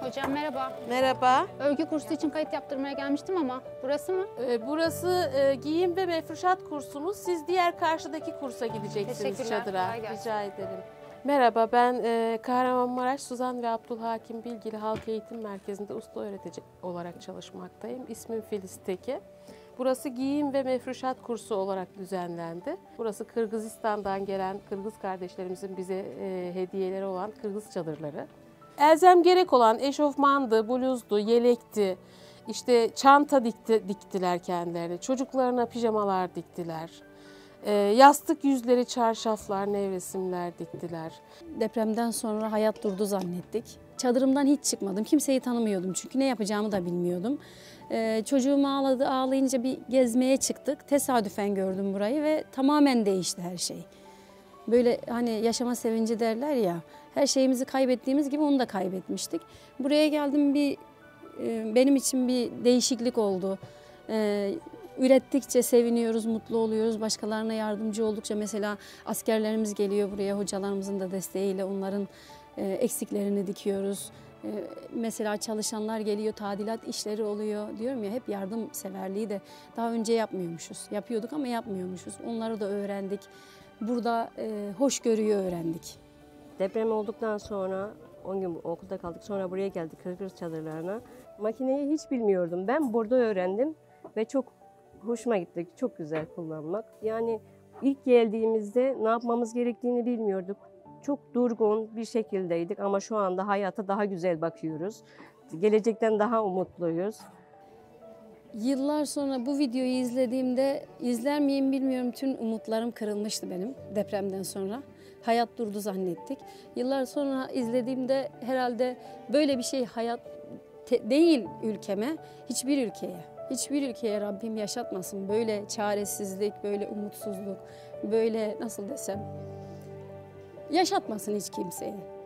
Hocam merhaba. Merhaba. Örgü kursu için kayıt yaptırmaya gelmiştim ama burası mı? Ee, Burası e, giyim ve mefruşat kursumuz. Siz diğer karşıdaki kursa gideceksiniz Teşekkürler, çadıra. Rica ederim. Merhaba ben e, Kahramanmaraş Suzan ve Abdülhakim Bilgili Halk Eğitim Merkezi'nde usta öğretici olarak çalışmaktayım. İsmim Filiz Teki. Burası giyim ve mefruşat kursu olarak düzenlendi. Burası Kırgızistan'dan gelen Kırgız kardeşlerimizin bize e, hediyeleri olan Kırgız çadırları. Elzem gerek olan eşofmandı, bluzdu, yelekti, işte çanta dikti, diktiler kendilerine, çocuklarına pijamalar diktiler. E, yastık yüzleri, çarşaflar, nevresimler diktiler. Depremden sonra hayat durdu zannettik. Çadırımdan hiç çıkmadım. Kimseyi tanımıyordum çünkü ne yapacağımı da bilmiyordum. Ee, çocuğum ağladı, ağlayınca bir gezmeye çıktık. Tesadüfen gördüm burayı ve tamamen değişti her şey. Böyle hani yaşama sevinci derler ya, her şeyimizi kaybettiğimiz gibi onu da kaybetmiştik. Buraya geldim bir, e, benim için bir değişiklik oldu. Ee, Ürettikçe seviniyoruz, mutlu oluyoruz. Başkalarına yardımcı oldukça mesela askerlerimiz geliyor buraya hocalarımızın da desteğiyle onların e, eksiklerini dikiyoruz. E, mesela çalışanlar geliyor, tadilat işleri oluyor. Diyorum ya hep yardımseverliği de daha önce yapmıyormuşuz. Yapıyorduk ama yapmıyormuşuz. Onları da öğrendik. Burada e, hoşgörüyü öğrendik. Deprem olduktan sonra 10 gün okulda kaldık. Sonra buraya geldik Kırgız çadırlarına. Makineyi hiç bilmiyordum. Ben burada öğrendim ve çok hoşuma gitti. Çok güzel kullanmak. Yani ilk geldiğimizde ne yapmamız gerektiğini bilmiyorduk. Çok durgun bir şekildeydik ama şu anda hayata daha güzel bakıyoruz. Gelecekten daha umutluyuz. Yıllar sonra bu videoyu izlediğimde izler miyim bilmiyorum tüm umutlarım kırılmıştı benim depremden sonra. Hayat durdu zannettik. Yıllar sonra izlediğimde herhalde böyle bir şey hayat değil ülkeme, hiçbir ülkeye. Hiçbir ülkeye Rabbim yaşatmasın böyle çaresizlik, böyle umutsuzluk, böyle nasıl desem yaşatmasın hiç kimseye.